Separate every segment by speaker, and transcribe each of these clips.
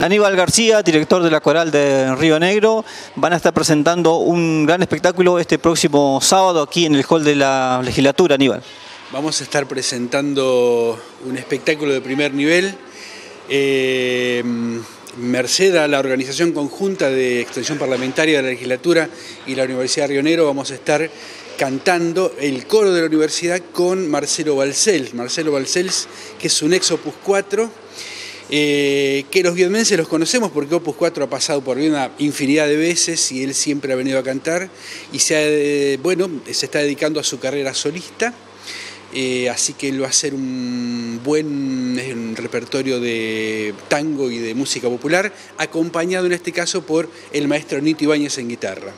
Speaker 1: Aníbal García, director de la Coral de Río Negro, van a estar presentando un gran espectáculo este próximo sábado aquí en el hall de la legislatura, Aníbal.
Speaker 2: Vamos a estar presentando un espectáculo de primer nivel. Eh, merced a la organización conjunta de extensión parlamentaria de la legislatura y la Universidad de Río Negro, vamos a estar cantando el coro de la universidad con Marcelo Balcells. Marcelo Balcells, que es un ex Opus 4 eh, que los vietmenses los conocemos porque Opus 4 ha pasado por una infinidad de veces y él siempre ha venido a cantar y se, eh, bueno, se está dedicando a su carrera solista. Eh, así que él va a hacer un buen repertorio de tango y de música popular, acompañado en este caso por el maestro Nito Ibáñez en guitarra.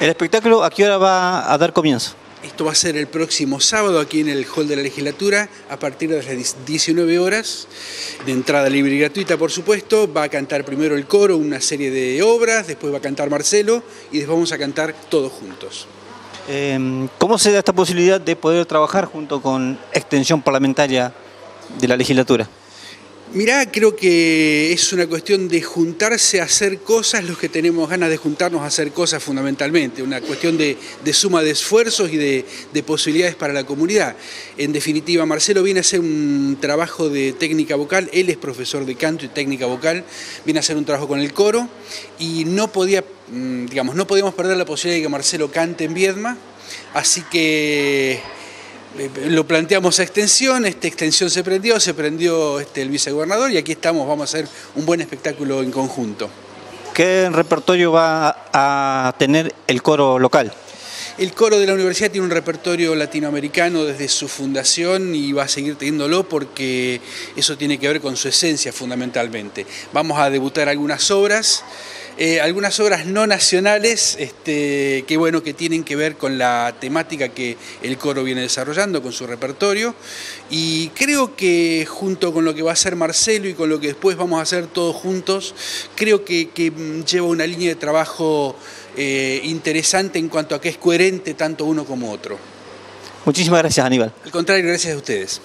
Speaker 1: ¿El espectáculo a qué hora va a dar comienzo?
Speaker 2: Esto va a ser el próximo sábado aquí en el Hall de la Legislatura a partir de las 19 horas, de entrada libre y gratuita por supuesto. Va a cantar primero el coro, una serie de obras, después va a cantar Marcelo y después vamos a cantar todos juntos.
Speaker 1: Em, ¿Cómo se da esta posibilidad de poder trabajar junto con extensión parlamentaria de la legislatura?
Speaker 2: Mirá, creo que es una cuestión de juntarse a hacer cosas, los que tenemos ganas de juntarnos a hacer cosas fundamentalmente, una cuestión de, suma de esfuerzos y de, posibilidades para la comunidad. En definitiva, Marcelo viene a hacer un trabajo de técnica vocal, él es profesor de canto y técnica vocal, viene a hacer un trabajo con el coro y no podía, mm, digamos, no podíamos perder la posibilidad de que Marcelo cante en Viedma, así que lo planteamos a extensión, esta extensión se prendió, se prendió este, el vicegobernador y aquí estamos, vamos a hacer un buen espectáculo en conjunto.
Speaker 1: ¿Qué repertorio va a tener el coro local?
Speaker 2: El coro de la universidad tiene un repertorio latinoamericano desde su fundación y va a seguir teniéndolo porque eso tiene que ver con su esencia fundamentalmente. Vamos a debutar algunas obras. Eh, algunas obras no nacionales este, que, bueno, que tienen que ver con la temática que el coro viene desarrollando, con su repertorio, y creo que junto con lo que va a hacer Marcelo y con lo que después vamos a hacer todos juntos, creo que, lleva una línea de trabajo eh, interesante en cuanto a que es coherente tanto uno como otro.
Speaker 1: Muchísimas gracias, Aníbal.
Speaker 2: Al contrario, gracias a ustedes.